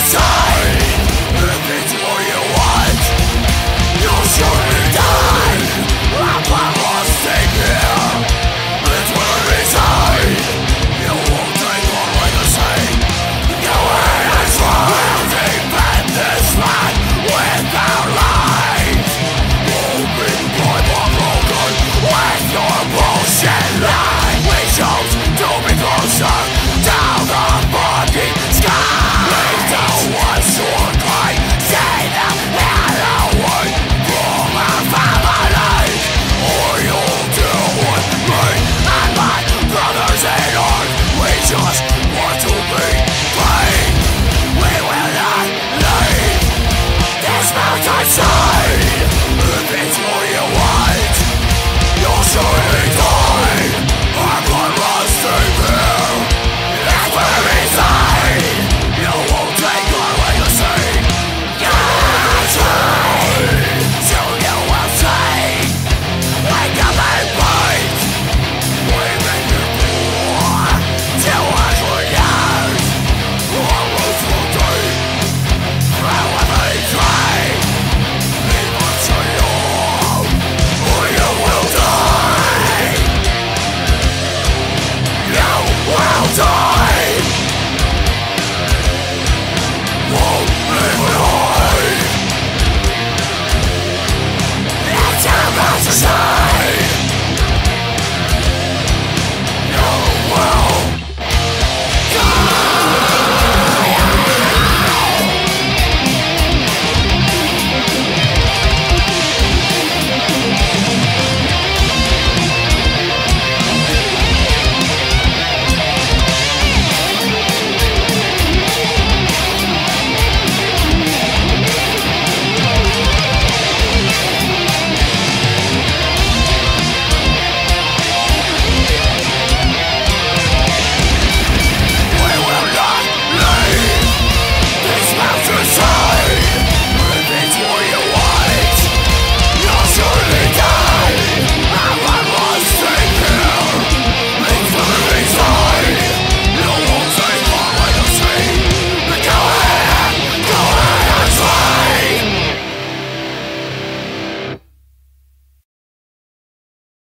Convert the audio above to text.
Shine